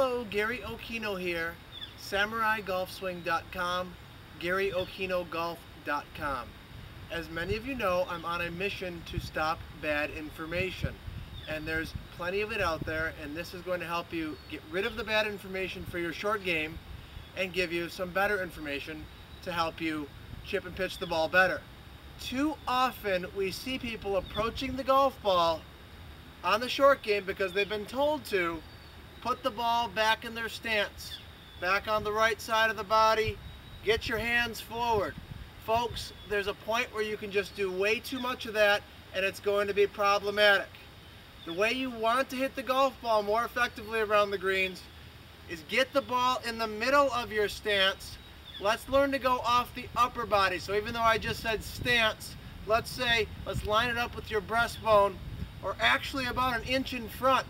Gary Occhino here, SamuraiGolfSwing.com, GaryOcchinoGolf.com. As many of you know, I'm on a mission to stop bad information. And there's plenty of it out there, and this is going to help you get rid of the bad information for your short game and give you some better information to help you chip and pitch the ball better. Too often we see people approaching the golf ball on the short game because they've been told to put the ball back in their stance, back on the right side of the body, get your hands forward. Folks, there's a point where you can just do way too much of that and it's going to be problematic. The way you want to hit the golf ball more effectively around the greens is get the ball in the middle of your stance. Let's learn to go off the upper body. So even though I just said stance, let's say, let's line it up with your breastbone or actually about an inch in front.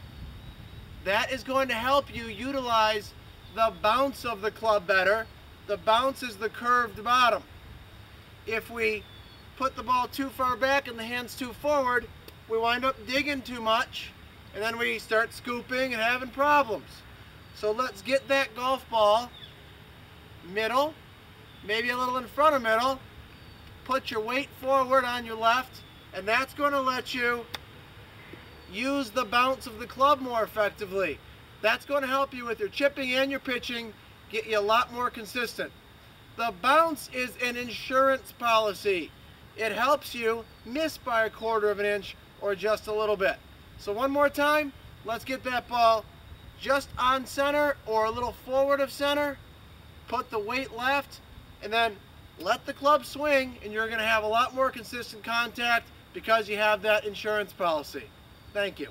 That is going to help you utilize the bounce of the club better. The bounce is the curved bottom. If we put the ball too far back and the hands too forward, we wind up digging too much and then we start scooping and having problems. So let's get that golf ball middle, maybe a little in front of middle, put your weight forward on your left, and that's going to let you use the bounce of the club more effectively. That's going to help you with your chipping and your pitching, get you a lot more consistent. The bounce is an insurance policy. It helps you miss by a quarter of an inch or just a little bit. So one more time, let's get that ball just on center or a little forward of center. Put the weight left and then let the club swing and you're going to have a lot more consistent contact because you have that insurance policy. Thank you.